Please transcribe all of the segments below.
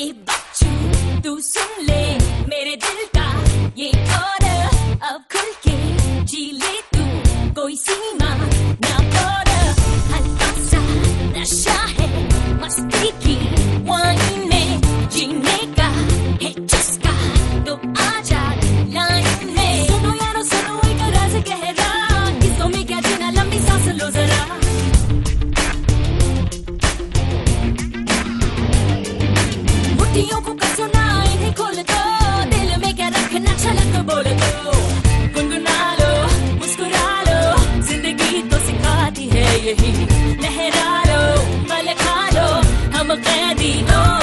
if ठहरा लो पल खा लो हम कैदी हो।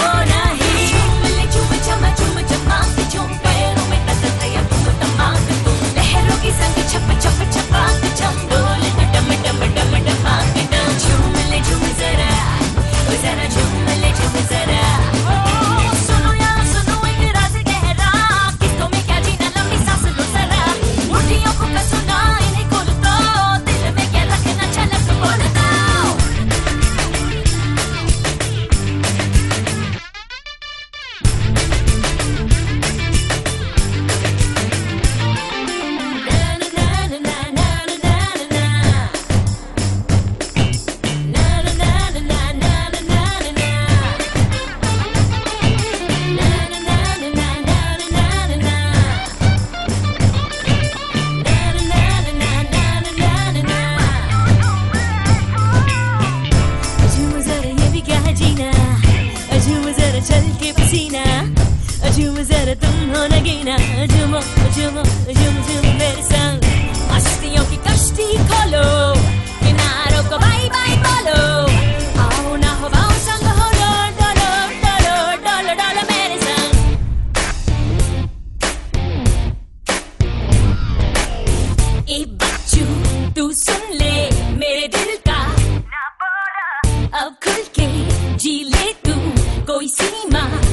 जीना। अजूम जरा चल के पसीना। अजूम जरा तुम हो नगीना। अजूमो अजूमो foi cinema.